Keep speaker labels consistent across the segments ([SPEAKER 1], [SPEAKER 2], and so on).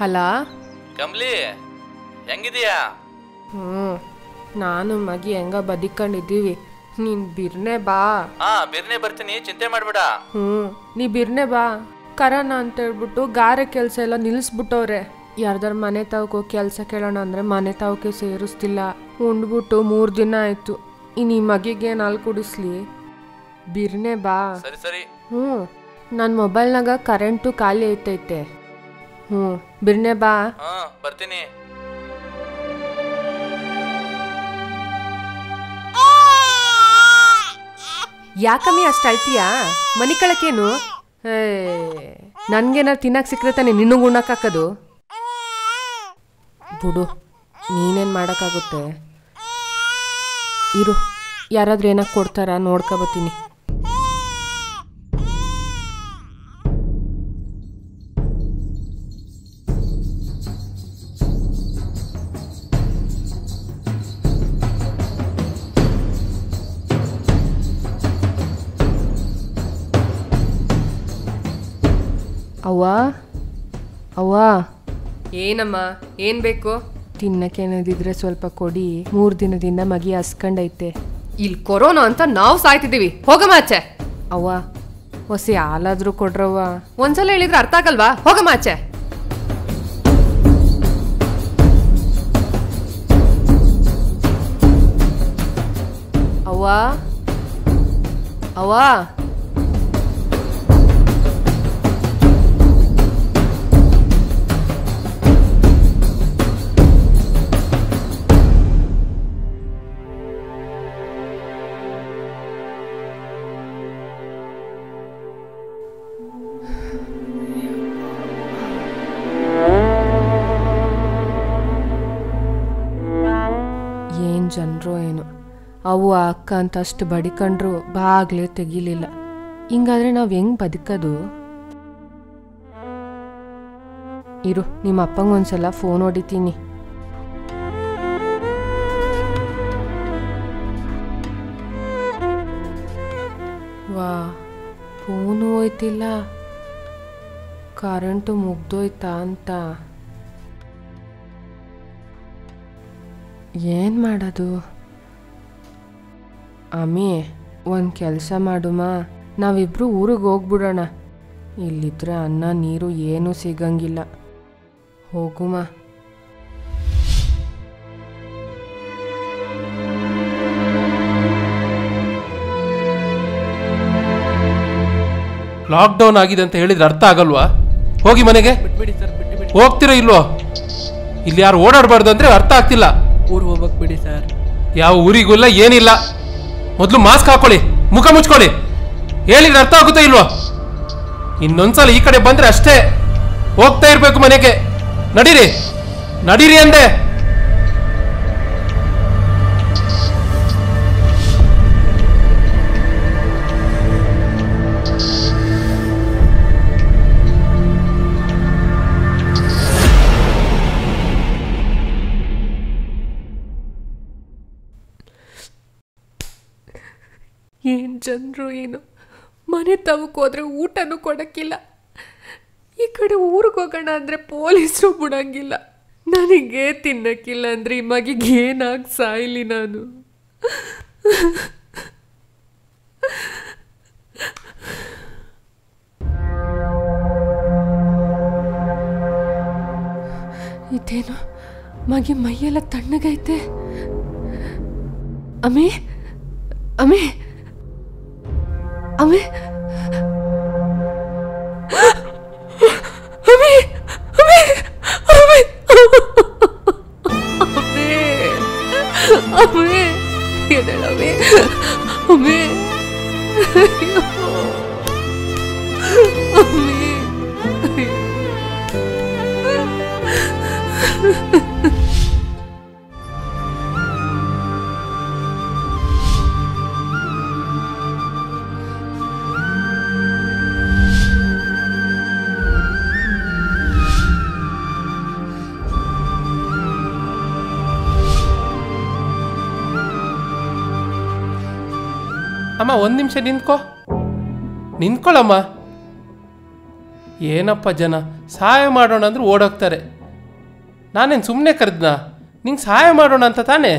[SPEAKER 1] ಹಲ?
[SPEAKER 2] ಕಮ್ಲಿ ಹೆಂಗಿದೀಯಾ?
[SPEAKER 1] ಹ್ಞೂ ನಾನು ಮಗಿ ಹೆಂಗ ಬದಿಕೊಂಡಿದ್ದೀವಿ ನೀನ್ ಬಿರ್ನೆ ಬಾ.
[SPEAKER 2] ಹಾ ಬಿರ್ನೆ ಬರ್ತೀನಿ ಚಿಂತೆ ಮಾಡ್ಬೇಡ.
[SPEAKER 1] ಹ್ಞೂ ನೀ ಬಿರ್ನೆ ಬಾ. ಕರೋಣ ಅಂತ ಹೇಳ್ಬಿಟ್ಟು ಗಾರೆ ಕೆಲಸ ಎಲ್ಲ ನಿಲ್ಲಿಸ್ಬಿಟ್ಟವ್ರೆ ಯಾರ್ದಾರ ಮನೆ ತಾವಕ್ಕೆ ಹೋಗಿ ಕೆಲಸ ಕೇಳೋಣ ಅಂದರೆ ಮನೆ ತಾವಕ್ಕೆ ಸೇರಿಸ್ತಿಲ್ಲ. ಉಂಡ್ಬಿಟ್ಟು ಮೂರು ದಿನ ಆಯಿತು. ಇನ್ನು ಈ ಮಗಿಗೆ ನಾಲ್ಕು ಕುಡಿಸ್ಲಿ. ಬಿರ್ನೆ ಬಾ.
[SPEAKER 2] ಸರಿ ಸರಿ.
[SPEAKER 1] ಹ್ಞೂ ನನ್ನ ಮೊಬೈಲ್ನಾಗ ಕರೆಂಟು ಖಾಲಿ ಐತೈತೆ. ಹ್ಞೂ ಬಿರ್ನೆ ಬಾ.
[SPEAKER 2] ಹಾ ಬರ್ತೀನಿ.
[SPEAKER 1] ಯಾಕಮ್ಮಿ ಅಷ್ಟು ಅಳ್ತೀಯಾ? ಮನಿ ಕಳಕೇನು? ನನ್ಗೇನಾರು ತಿನ್ನಕ್ಕೆ ಸಿಕ್ಕರೆ ತಾನೆ ನಿನ್ನ ಉಣ್ಣಕ್ಕಾಕದು ಬಿಡು ನೀನೇನು ಮಾಡೋಕ್ಕಾಗುತ್ತೆ? ಇರು ಯಾರಾದ್ರೂ ಏನಕ್ಕೆ ಕೊಡ್ತಾರ ನೋಡ್ಕೊಬತ್ತೀನಿ ಅವ್ವ? ಅವ್ವ? ಏನಮ್ಮ? ಏನು ಬೇಕು? ತಿನ್ನಕ್ಕೆ ಏನಾದಿದ್ರೆ ಸ್ವಲ್ಪ ಕೊಡಿ. ಮೂರು ದಿನದಿಂದ ಮಗಿ ಹಸ್ಕೊಂಡೈತೆ. ಇಲ್ಲಿ ಕೊರೋನಾ ಅಂತ ನಾವು ಸಾಯ್ತಿದ್ದೀವಿ. ಹೋಗಮ್ಮ ಆಚೆ. ಅವ್ವ ಹೊಸಿ ಹಾಲಾದ್ರೂ ಕೊಡ್ರವ್ವ. ಒಂದ್ಸಲ ಹೇಳಿದ್ರೆ ಅರ್ಥ ಆಗಲ್ವಾ? ಹೋಗಮ್ಮ ಆಚೆ. ಅವ್ವ? ಅವ್ವ? ಅವು ಆ ಅಕ್ಕ ಅಂತ ಅಷ್ಟು ಬಡಿಕೊಂಡ್ರು ಬಾಗ್ಲೇ ತೆಗಿಲಿಲ್ಲ. ಹಿಂಗಾದ್ರೆ ನಾವು ಹೆಂಗ್ ಬದುಕೋದು? ಇರು, ನಿಮ್ಮ ಅಪ್ಪಂಗೆ ಒಂದ್ಸಲ ಫೋನ್ ಹೊಡಿತೀನಿ. ವಾ ಫೋನು ಹೋಯ್ತಿಲ್ಲ. ಕರೆಂಟು ಮುಗ್ದೋಯ್ತಾ ಅಂತ. ಏನು ಮಾಡೋದು? ಅಮ್ಮಿ ಒಂದು ಕೆಲಸ ಮಾಡುಮ. ನಾವಿಬ್ರು ಊರಿಗೆ ಹೋಗ್ಬಿಡೋಣ. ಇಲ್ಲಿದ್ರೆ ಅನ್ನ ನೀರು ಏನೂ ಸಿಗಂಗಿಲ್ಲ. ಹೋಗುಮ.
[SPEAKER 3] ಲಾಕ್ಡೌನ್ ಆಗಿದೆ ಅಂತ ಹೇಳಿದ್ರೆ ಅರ್ಥ ಆಗಲ್ವಾ? ಹೋಗಿ ಮನೆಗೆ. ಹೋಗ್ತೀರಾ ಇಲ್ವೋ? ಇಲ್ಲಿ ಯಾರು ಓಡಾಡಬಾರ್ದು ಅಂದ್ರೆ ಅರ್ಥ ಆಗ್ತಿಲ್ಲ.
[SPEAKER 4] ಊರು ಹೋಗ್ಬೇಕು ಬಿಡಿ ಸರ್.
[SPEAKER 3] ಯಾವ ಊರಿಗೂ ಇಲ್ಲ ಏನಿಲ್ಲ. ಮೊದಲು ಮಾಸ್ಕ್ ಹಾಕೊಳ್ಳಿ, ಮುಖ ಮುಚ್ಕೊಳ್ಳಿ. ಹೇಳಿದ್ರೆ ಅರ್ಥ ಆಗುತ್ತಾ ಇಲ್ವೋ? ಇನ್ನೊಂದ್ಸಲ ಈ ಕಡೆ ಬಂದ್ರೆ ಅಷ್ಟೇ. ಹೋಗ್ತಾ ಇರ್ಬೇಕು ಮನೆಗೆ. ನಡೀರಿ. ನಡೀರಿ ಅಂದೆ.
[SPEAKER 1] ಏನು ಜನರು ಏನು? ಮನೆ ತವಕ್ಕೋದ್ರೆ ಊಟನೂ ಕೊಡೋಕ್ಕಿಲ್ಲ. ಈ ಕಡೆ ಊರಿಗೆ ಹೋಗೋಣ ಅಂದರೆ ಪೊಲೀಸರು ಬಿಡೋಂಗಿಲ್ಲ. ನನಗೆ ತಿನ್ನೋಕ್ಕಿಲ್ಲ ಅಂದರೆ ಈ ಮಗಿಗೆ ಏನಾಗಿ ಸಾಯಿಲಿ ನಾನು? ಇದೇನು? ಮಗಿ ಮೈಯೆಲ್ಲ ತಣ್ಣಗೈತೆ? ಅಮೇ? ಅಮೇ? अमे अमे अमे अमे अमे अमे ये अमे अमे
[SPEAKER 3] ಅಮ್ಮ, ಒಂದು ನಿಮಿಷ ನಿಂತ್ಕೋ. ನಿಂತ್ಕೊಳ್ಳಮ್ಮ ಏನಪ್ಪ ಜನ, ಸಹಾಯ ಮಾಡೋಣ ಅಂದ್ರೆ ಓಡೋಗ್ತಾರೆ. ನಾನೇನು ಸುಮ್ಮನೆ ಕರೆದ್ನಾ? ನಿಂಗೆ ಸಹಾಯ ಮಾಡೋಣ ಅಂತ ತಾನೇ?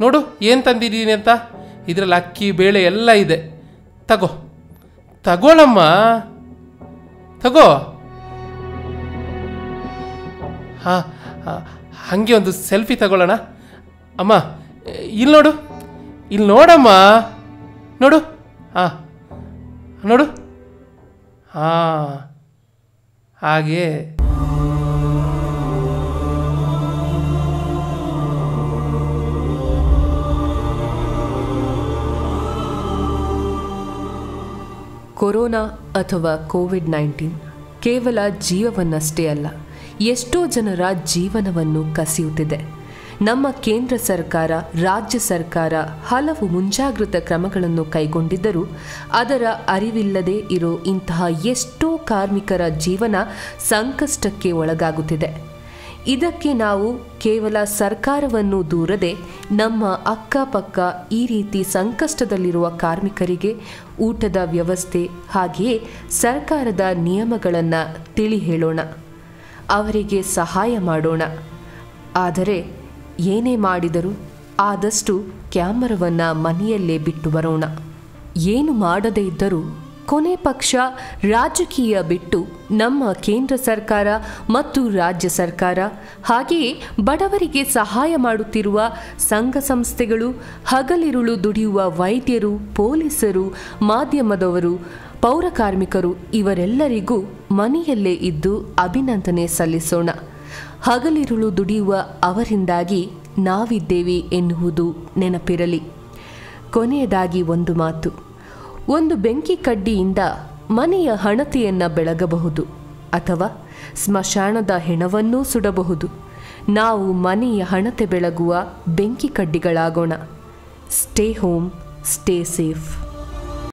[SPEAKER 3] ನೋಡು, ಏನು ತಂದಿದ್ದೀನಿ ಅಂತ. ಇದರಲ್ಲಿ ಅಕ್ಕಿ, ಬೇಳೆ ಎಲ್ಲ ಇದೆ. ತಗೋ. ತಗೋಳಮ್ಮ. ತಗೋ. ಹಾಂ ಹಾಗೆ ಒಂದು ಸೆಲ್ಫಿ ತಗೊಳ್ಳೋಣ. ಅಮ್ಮ ಇಲ್ಲಿ ನೋಡು. ಇಲ್ಲಿ ನೋಡಮ್ಮ. ನೋಡು. ಹಾಂ ನೋಡು. ಹಾಂ ಹಾಗೆ.
[SPEAKER 1] ಕೊರೋನಾ ಅಥವಾ ಕೋವಿಡ್ ನೈನ್ಟೀನ್ ಕೇವಲ ಜೀವವನ್ನಷ್ಟೇ ಅಲ್ಲ, ಎಷ್ಟೋ ಜನರ ಜೀವನವನ್ನು ಕಸಿಯುತ್ತಿದೆ. ನಮ್ಮ ಕೇಂದ್ರ ಸರ್ಕಾರ, ರಾಜ್ಯ ಸರ್ಕಾರ ಹಲವು ಮುಂಜಾಗೃತ ಕ್ರಮಗಳನ್ನು ಕೈಗೊಂಡಿದ್ದರೂ ಅದರ ಅರಿವಿಲ್ಲದೆ ಇರೋ ಇಂತಹ ಎಷ್ಟೋ ಕಾರ್ಮಿಕರ ಜೀವನ ಸಂಕಷ್ಟಕ್ಕೆ ಒಳಗಾಗುತ್ತಿದೆ. ಇದಕ್ಕೆ ನಾವು ಕೇವಲ ಸರ್ಕಾರವನ್ನು ದೂರದೆ ನಮ್ಮ ಅಕ್ಕಪಕ್ಕ ಈ ರೀತಿ ಸಂಕಷ್ಟದಲ್ಲಿರುವ ಕಾರ್ಮಿಕರಿಗೆ ಊಟದ ವ್ಯವಸ್ಥೆ ಹಾಗೆಯೇ ಸರ್ಕಾರದ ನಿಯಮಗಳನ್ನು ತಿಳಿ ಹೇಳೋಣ. ಅವರಿಗೆ ಸಹಾಯ ಮಾಡೋಣ. ಆದರೆ ಏನೇ ಮಾಡಿದರೂ ಆದಷ್ಟು ಕ್ಯಾಮರವನ್ನು ಮನೆಯಲ್ಲೇ ಬಿಟ್ಟು ಬರೋಣ. ಏನು ಮಾಡದೇ ಇದ್ದರೂ ಕೊನೆ ಪಕ್ಷ ರಾಜಕೀಯ ಬಿಟ್ಟು ನಮ್ಮ ಕೇಂದ್ರ ಸರ್ಕಾರ ಮತ್ತು ರಾಜ್ಯ ಸರ್ಕಾರ, ಹಾಗೆಯೇ ಬಡವರಿಗೆ ಸಹಾಯ ಮಾಡುತ್ತಿರುವ ಸಂಘ ಸಂಸ್ಥೆಗಳು, ಹಗಲಿರುಳು ದುಡಿಯುವ ವೈದ್ಯರು, ಪೊಲೀಸರು, ಮಾಧ್ಯಮದವರು ಪೌರಕಾರ್ಮಿಕರು ಇವರೆಲ್ಲರಿಗೂ ಮನೆಯಲ್ಲೇ ಇದ್ದು ಅಭಿನಂದನೆ ಸಲ್ಲಿಸೋಣ. ಹಗಲಿರುಳು ದುಡಿಯುವ ಅವರಿಂದಾಗಿ ನಾವಿದ್ದೇವೆ ಎನ್ನುವುದು ನೆನಪಿರಲಿ. ಕೊನೆಯದಾಗಿ ಒಂದು ಮಾತು. ಒಂದು ಬೆಂಕಿ ಕಡ್ಡಿಯಿಂದ ಮನೆಯ ಹಣತೆಯನ್ನು ಬೆಳಗಬಹುದು ಅಥವಾ ಸ್ಮಶಾನದ ಹೆಣವನ್ನೂ ಸುಡಬಹುದು. ನಾವು ಮನೆಯ ಹಣತೆ ಬೆಳಗುವ ಬೆಂಕಿ ಕಡ್ಡಿಗಳಾಗೋಣ. Stay home stay safe